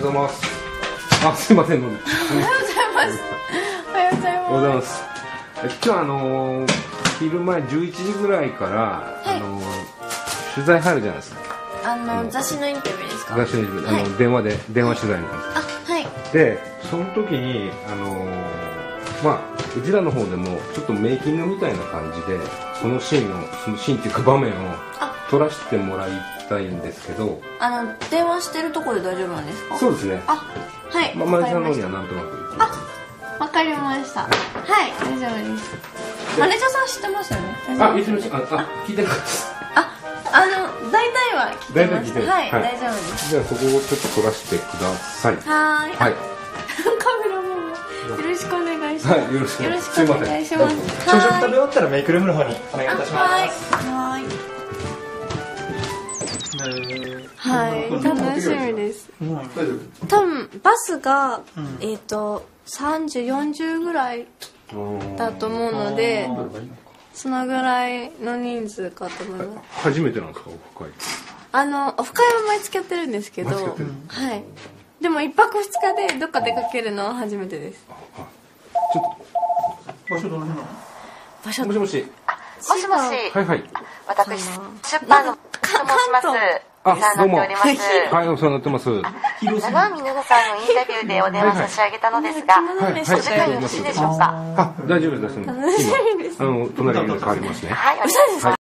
ございます。あすいませんおはようございます。おはようございおはようございまます。え今日はあのー昼前11時ぐらいから、はい。あのー取材入るじゃないですか。すあの雑誌のインタビューですか？雑誌のあの、はい。電話で電話取材あはい。でその時にあのーまあうちらの方でもちょっとメイキングみたいな感じでそのシーンをそのシーンっていうか場面をあ。撮らせてもらいたいんですけどあの電話してるところで大丈夫なんですか？そうですね。あはい。まマネージャーの方にはなんとなくわかりました。はい。大丈夫です。マネージャーさん知ってますよね？あ、言ってました。あ、あ。聞いてなかったです。ああの大体は聞いてます。大体聞いてるはい、はい。大丈夫です。じゃあそこをちょっと撮らせてください。はーい。はい。カメラマンもよろしくお願いします、はいよろしく。よろしくお願いします。朝食食べは終わったらメイクルームの方にお願いいたしはい。ます。はい。楽しみです。多分バスが、ん。えっ、と3040ぐらいだと思うのでそのぐらいの人数かと思います。初めてなんですか、オフ会。あのオフ会は毎月やってるんですけどはい。でも一泊二日でどっか出かけるのは初めてです。ちょっ場所どの辺なの？場所。と、もしもし。もしもし、はいはい。私、出版のと申します。あお世話になっております。はい、お世話になってます。長見奈々さんのインタビューでお電話差し上げたのですが、い、はい、お時間よろしいでしょうか？あ、大丈夫です。今、あの、隣に変わりますね。はい、お願いします。